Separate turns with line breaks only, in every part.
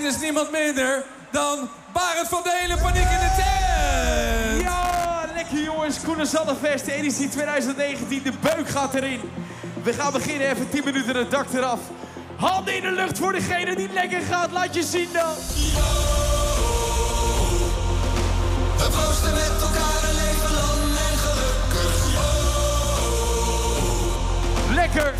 Dit is niemand minder dan Barend van de hele paniek in de tent.
Ja, lekker jongens. Koen en Zannefest, editie 2019. De beuk gaat erin. We gaan beginnen, even 10 minuten het dak eraf. Handen in de lucht voor degene die lekker gaat. Laat je zien dan.
We proosten met elkaar een leven lang en gelukkig.
Lekker.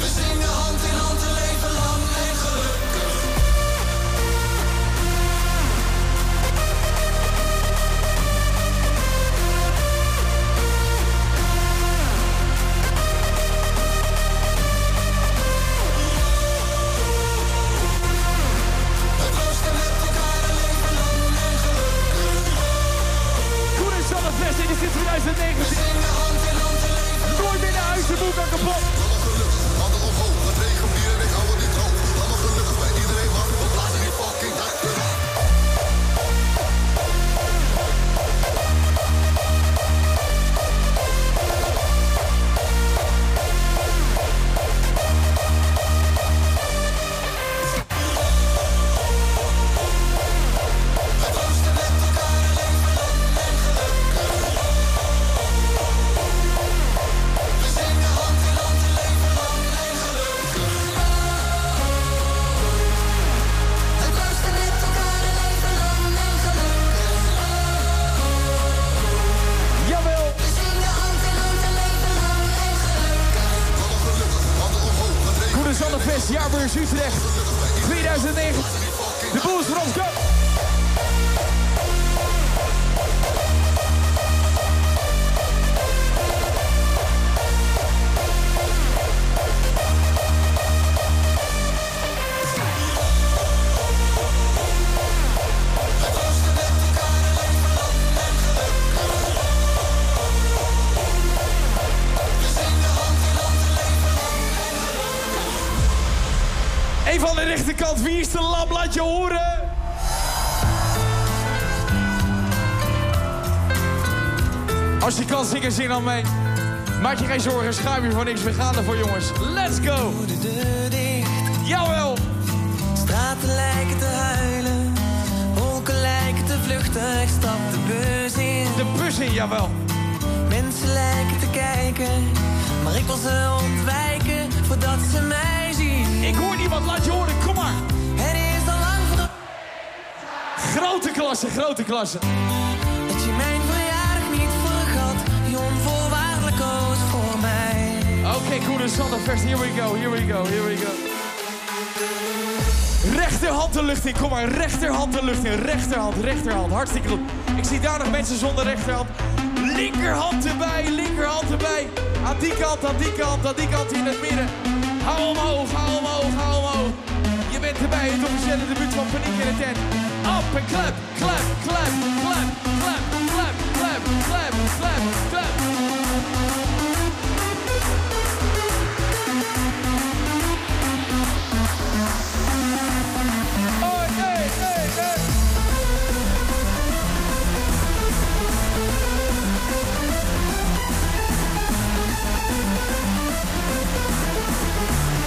Rockfest, Jaarbeurs Utrecht 2009. De boel is Rock, go! Rechterkant, wie is de lam? Laat je horen. Als je kan zingen, zing dan mee. Maak je geen zorgen, schaam je voor niks. We gaan ervoor, jongens. Let's go.
de deur dicht.
Jawel.
Straten lijken te huilen. Wolken lijken te vluchten. Ik stap de bus in.
De bus in, jawel.
Mensen lijken te kijken. Maar ik wil ze ontwijken voordat ze mij
klasse, grote klasse.
dat je mijn verjaardag niet vergat. Die onvoorwaardelijk koos voor mij.
Oké, Koen en Sanderfest, here we go, here we go, here we go. Rechterhand de lucht in, kom maar. Rechterhand de lucht in, rechterhand, rechterhand. Hartstikke goed. Ik zie daar nog mensen zonder rechterhand. Linkerhand erbij, linkerhand erbij. Aan die kant, aan die kant, aan die kant in het midden. Hou omhoog, hou omhoog, hou omhoog. Je bent erbij, het officiële debuut van Paniek in de tent. Up en klap, klap, klap, klap, klap, klap, klap, klap, klap, klap. Oh, nee, nee, nee.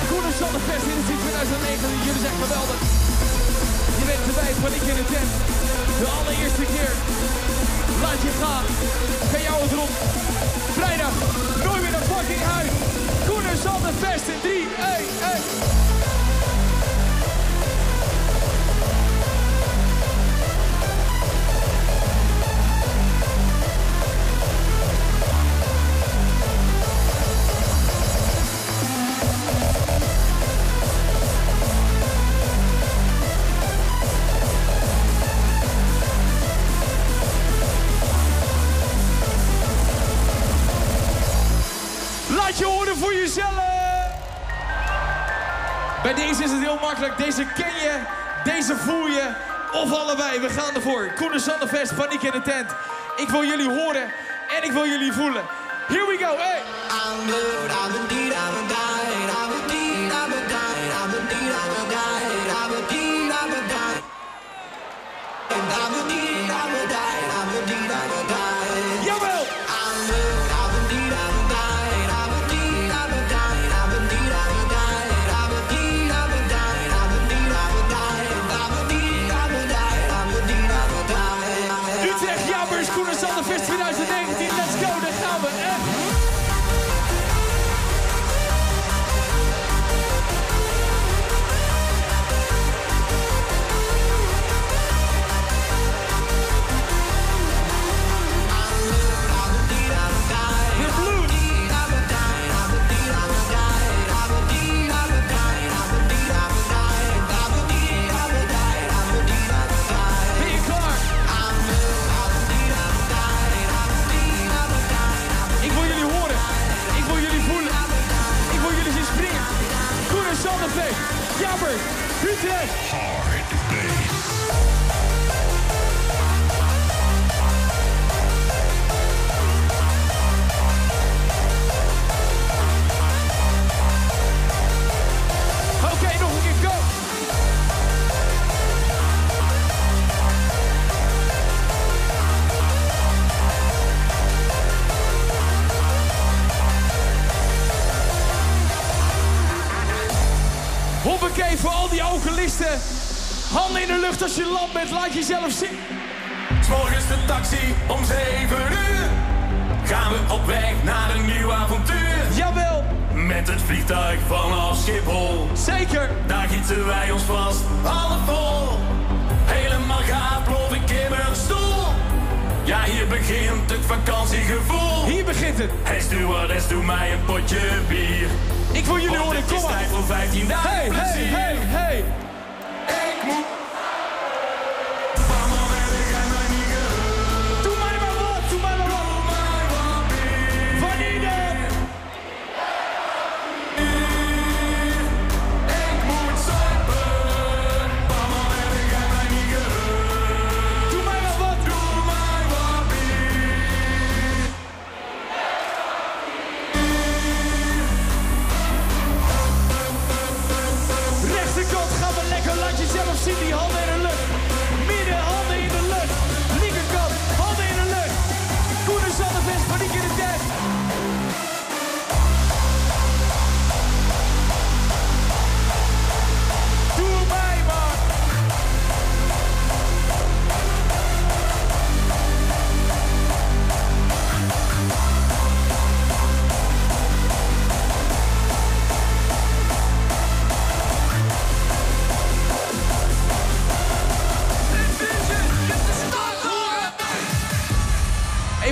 Koen en Zonnefest in het 2009. Jullie zijn geweldig. Erbij, paniek in de tent. De allereerste keer. Laat je gaan. Ga jou het rond. Vrijdag. Nooit meer naar fucking huis. Koen en Zonnefest in 3, 1, 1. Laat je horen voor jezelf. Bij deze is het heel makkelijk. Deze ken je, deze voel je. Of allebei. We gaan ervoor. Koen paniek in de tent. Ik wil jullie horen en ik wil jullie voelen. Here we go, hey!
Zeg jammer schoenen zonder Sander 2019. Let's go, daar gaan we.
Hard. Handen in de lucht als je land bent. Laat jezelf zien.
S'morgens de taxi om 7 uur. Gaan we op weg naar een nieuw avontuur.
Jawel,
Met het vliegtuig vanaf Schiphol.
zeker.
Daar gieten wij ons vast half vol. Helemaal gaaf plof ik in mijn stoel. Ja, hier begint het vakantiegevoel.
Hier begint het.
Hey stewardess, doe mij een potje bier.
Ik wil jullie horen.
het
Kom
is
maar.
tijd voor 15 dagen
Hey, hey,
plezier.
hey, hey.
Ik moet...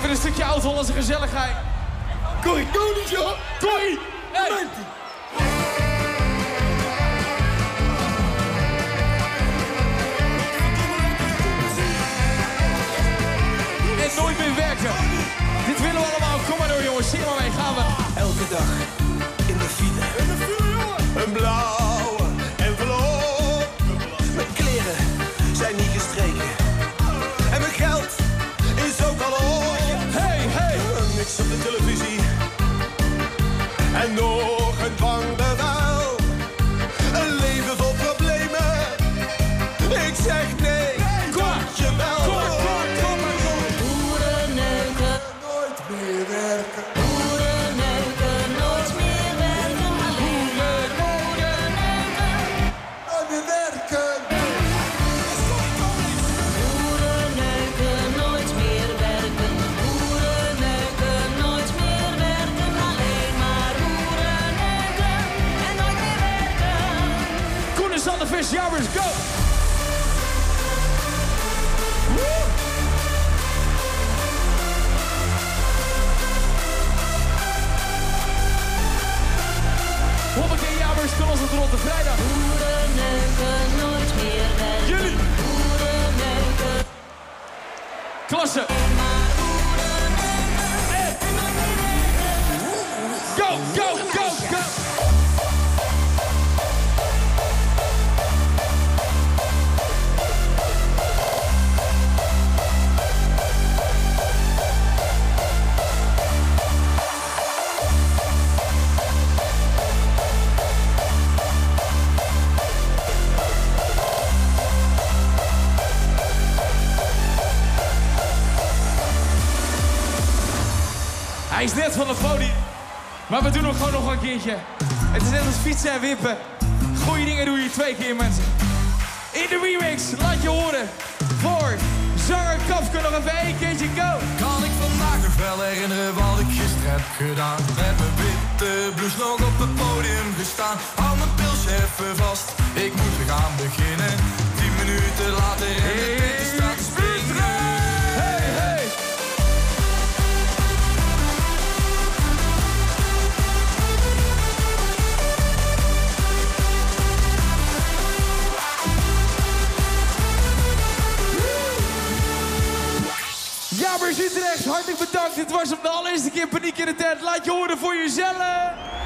Even een stukje oud-Hollandse gezelligheid.
Doe niet joh!
Hey. En nooit meer werken. Dit willen we allemaal. Kom maar door jongens. Zing maar mee. Gaan we.
Elke dag De
vrijdag.
Boerenneuken, nooit meer werken.
Jullie,
Boerenneuken,
klasse. Hij is net van het podium. Maar we doen hem gewoon nog een keertje. Het is net als fietsen en wippen. Goeie dingen doe je twee keer, mensen. In de remix, laat je horen. Voor zanger Kafka nog even één keertje go.
Kan ik vandaag nog wel herinneren wat ik gisteren heb gedaan? Met mijn witte blouse nog op het podium gestaan. Hou mijn pils even vast, ik moet weer gaan beginnen. Tien minuten later en de
Utrecht, hartelijk bedankt. Dit was op de allereerste keer Paniek in de tent. Laat je horen voor jezelf.